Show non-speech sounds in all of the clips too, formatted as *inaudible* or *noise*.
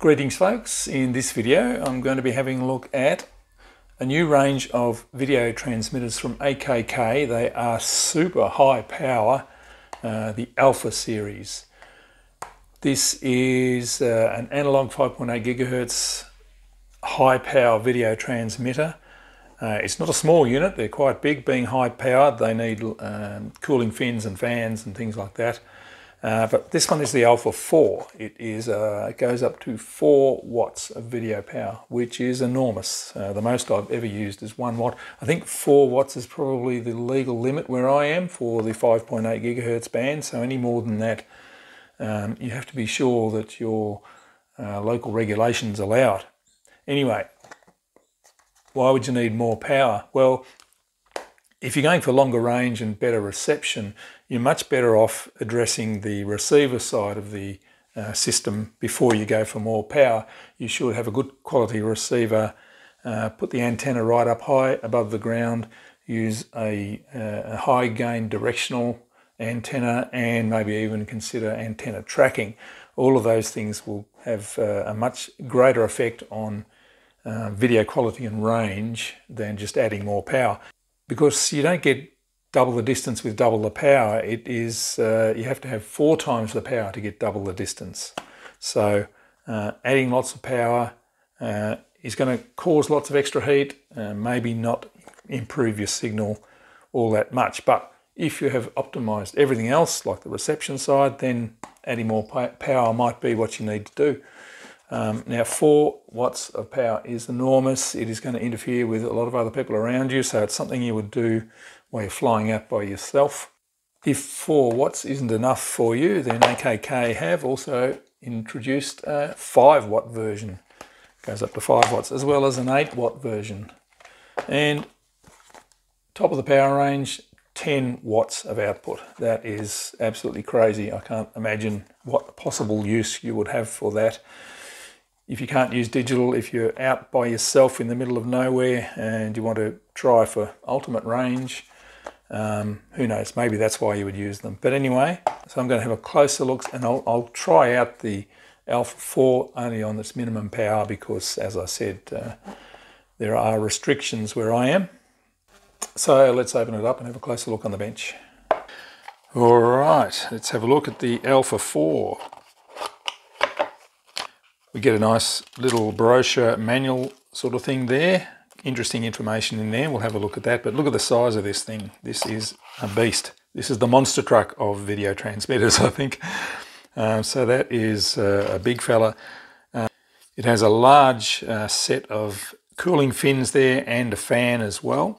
Greetings folks, in this video I'm going to be having a look at a new range of video transmitters from AKK. They are super high power, uh, the Alpha series. This is uh, an analog 5.8 gigahertz high power video transmitter. Uh, it's not a small unit, they're quite big, being high powered. They need um, cooling fins and fans and things like that. Uh, but this one is the Alpha 4. It is uh, it goes up to 4 watts of video power, which is enormous. Uh, the most I've ever used is 1 watt. I think 4 watts is probably the legal limit where I am for the 5.8 gigahertz band. So any more than that, um, you have to be sure that your uh, local regulations allow it. Anyway, why would you need more power? Well, if you're going for longer range and better reception, you're much better off addressing the receiver side of the uh, system before you go for more power. You should have a good quality receiver, uh, put the antenna right up high above the ground, use a, uh, a high gain directional antenna and maybe even consider antenna tracking. All of those things will have uh, a much greater effect on uh, video quality and range than just adding more power because you don't get double the distance with double the power. It is uh, you have to have four times the power to get double the distance. So uh, adding lots of power uh, is going to cause lots of extra heat, maybe not improve your signal all that much. But if you have optimized everything else, like the reception side, then adding more power might be what you need to do. Um, now, four watts of power is enormous. It is going to interfere with a lot of other people around you, so it's something you would do while you're flying out by yourself. If four watts isn't enough for you, then AKK have also introduced a five watt version. It goes up to five watts, as well as an eight watt version. And top of the power range, 10 watts of output. That is absolutely crazy. I can't imagine what possible use you would have for that if you can't use digital, if you're out by yourself in the middle of nowhere and you want to try for ultimate range, um, who knows, maybe that's why you would use them. But anyway, so I'm going to have a closer look and I'll, I'll try out the Alpha 4 only on its minimum power because, as I said, uh, there are restrictions where I am. So let's open it up and have a closer look on the bench. All right, let's have a look at the Alpha 4 we get a nice little brochure manual sort of thing there. Interesting information in there. We'll have a look at that. But look at the size of this thing. This is a beast. This is the monster truck of video transmitters, *laughs* I think. Um, so that is uh, a big fella. Uh, it has a large uh, set of cooling fins there and a fan as well.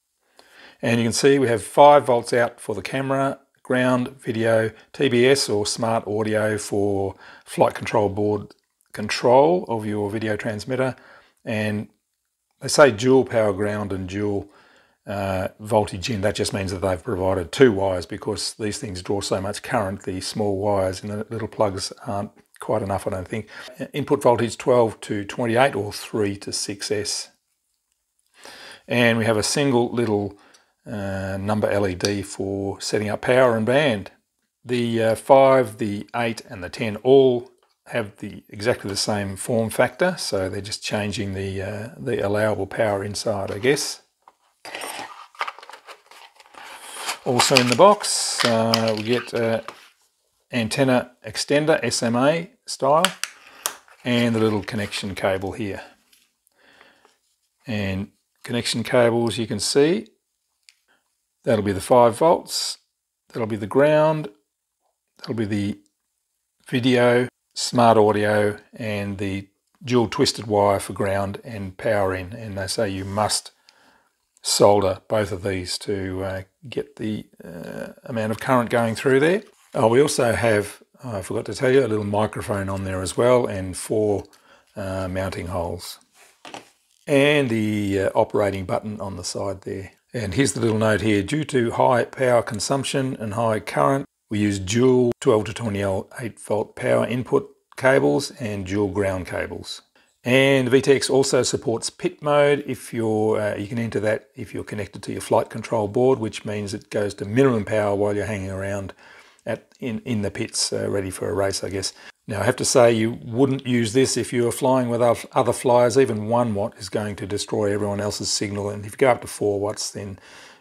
And you can see we have 5 volts out for the camera, ground, video, TBS or smart audio for flight control board control of your video transmitter and they say dual power ground and dual uh, voltage in. That just means that they've provided two wires because these things draw so much current. The small wires and the little plugs aren't quite enough, I don't think. Input voltage 12 to 28 or 3 to 6S. And we have a single little uh, number LED for setting up power and band. The uh, 5, the 8 and the 10 all have the exactly the same form factor, so they're just changing the uh, the allowable power inside, I guess. Also in the box, uh, we get uh, antenna extender, SMA style, and the little connection cable here. And connection cables, you can see, that'll be the 5 volts, that'll be the ground, that'll be the video smart audio and the dual twisted wire for ground and power in and they say you must solder both of these to uh, get the uh, amount of current going through there. Oh, we also have, I forgot to tell you, a little microphone on there as well and four uh, mounting holes. And the uh, operating button on the side there. And here's the little note here, due to high power consumption and high current, we use dual 12 to 20 L 8 volt power input cables and dual ground cables. And VTX also supports pit mode if you're, uh, you can enter that if you're connected to your flight control board, which means it goes to minimum power while you're hanging around at in, in the pits uh, ready for a race, I guess. Now I have to say you wouldn't use this if you were flying with other flyers. Even one watt is going to destroy everyone else's signal. And if you go up to four watts, then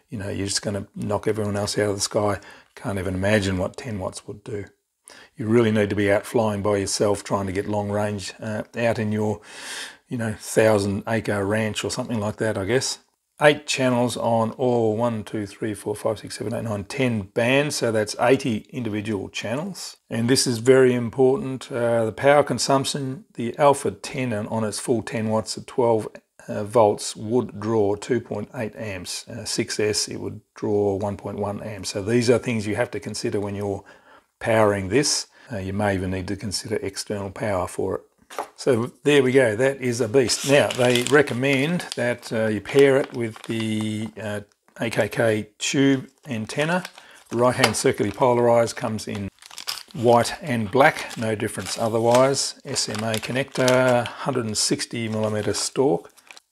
you know you're just going to knock everyone else out of the sky. Can't even imagine what 10 watts would do. You really need to be out flying by yourself, trying to get long range uh, out in your, you know, thousand acre ranch or something like that, I guess eight channels on all one, two, three, four, five, six, seven, eight, nine, ten bands. So that's 80 individual channels. And this is very important. Uh, the power consumption, the Alpha 10 on its full 10 watts at 12 uh, volts would draw 2.8 amps. Uh, 6S, it would draw 1.1 amps. So these are things you have to consider when you're powering this. Uh, you may even need to consider external power for it. So there we go, that is a beast. Now, they recommend that uh, you pair it with the uh, AKK tube antenna. The right-hand circularly polarized comes in white and black, no difference otherwise. SMA connector, 160 millimeter stalk.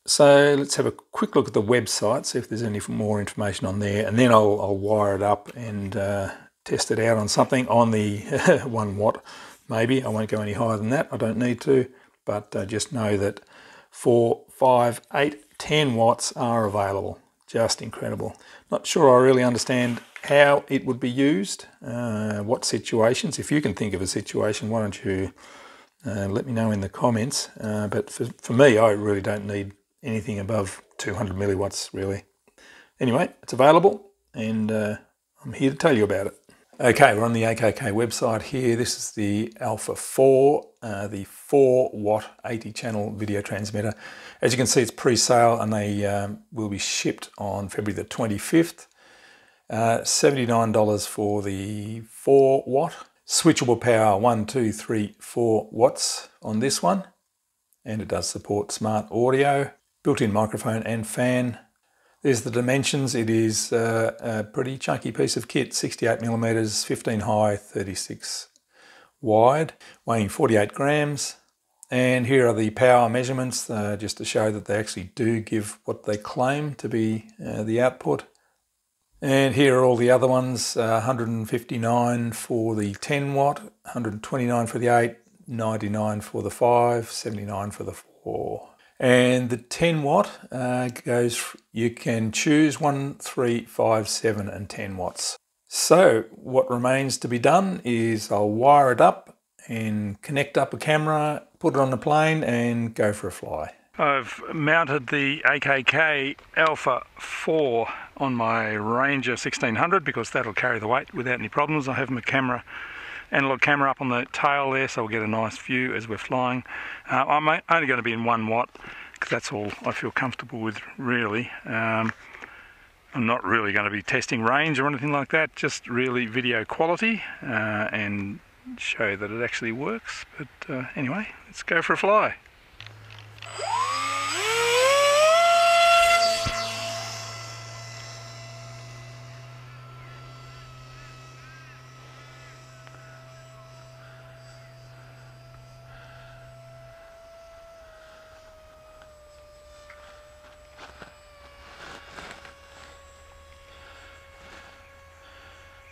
So let's have a quick look at the website, see if there's any more information on there, and then I'll, I'll wire it up and uh, test it out on something on the *laughs* one watt maybe. I won't go any higher than that. I don't need to, but uh, just know that 4, 5, 8, 10 watts are available. Just incredible. Not sure I really understand how it would be used, uh, what situations. If you can think of a situation, why don't you uh, let me know in the comments. Uh, but for, for me, I really don't need anything above 200 milliwatts, really. Anyway, it's available, and uh, I'm here to tell you about it. Okay, we're on the AKK website here. This is the Alpha 4, uh, the 4 watt 80 channel video transmitter. As you can see, it's pre-sale and they um, will be shipped on February the 25th. Uh, $79 for the 4 watt. Switchable power 1, 2, 3, 4 watts on this one. And it does support smart audio, built-in microphone and fan. There's the dimensions. It is uh, a pretty chunky piece of kit, 68 millimeters, 15 high, 36 wide, weighing 48 grams. And here are the power measurements, uh, just to show that they actually do give what they claim to be uh, the output. And here are all the other ones, uh, 159 for the 10 watt, 129 for the 8, 99 for the 5, 79 for the 4. And the 10 watt uh, goes, you can choose 1, 3, 5, 7 and 10 watts. So what remains to be done is I'll wire it up and connect up a camera, put it on the plane and go for a fly. I've mounted the AKK Alpha 4 on my Ranger 1600 because that'll carry the weight without any problems. I have my camera analog camera up on the tail there so we'll get a nice view as we're flying. Uh, I'm only going to be in 1 watt because that's all I feel comfortable with really. Um, I'm not really going to be testing range or anything like that, just really video quality uh, and show that it actually works. But uh, anyway, let's go for a fly.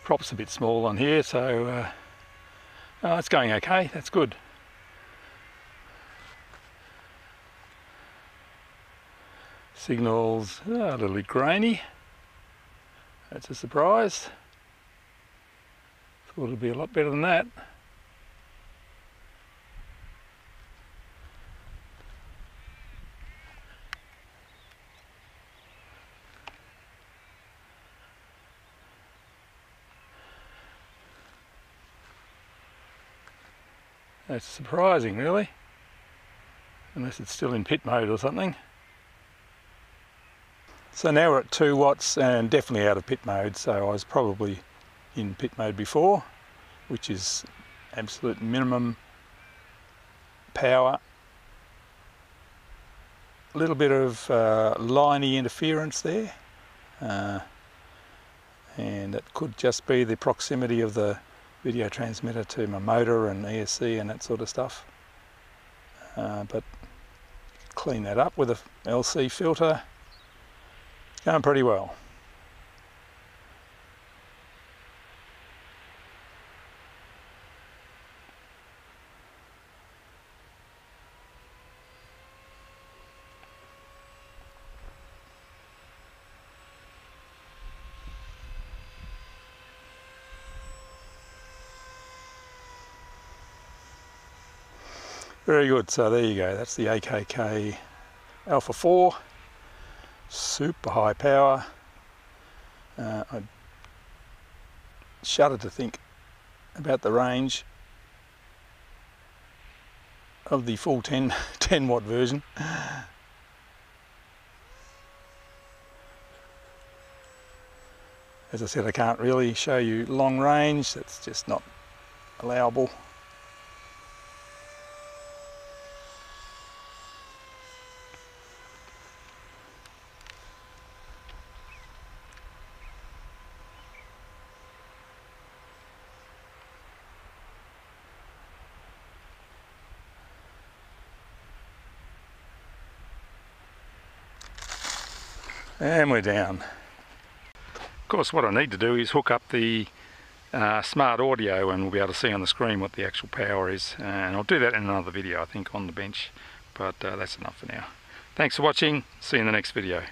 Prop's a bit small on here, so uh, it's going okay, that's good. Signals oh, a little bit grainy, that's a surprise. Thought it'd be a lot better than that. That's surprising really, unless it's still in pit mode or something. So now we're at 2 watts and definitely out of pit mode, so I was probably in pit mode before, which is absolute minimum power. A little bit of uh, liney interference there, uh, and it could just be the proximity of the video transmitter to my motor and ESC and that sort of stuff. Uh, but clean that up with a LC filter. Going pretty well. Very good. So there you go. That's the AKK Alpha 4. Super high power. Uh, I shudder to think about the range of the full 10, *laughs* 10 watt version. As I said, I can't really show you long range, that's just not allowable. And we're down. Of course what I need to do is hook up the uh, smart audio and we'll be able to see on the screen what the actual power is and I'll do that in another video I think on the bench but uh, that's enough for now. Thanks for watching, see you in the next video.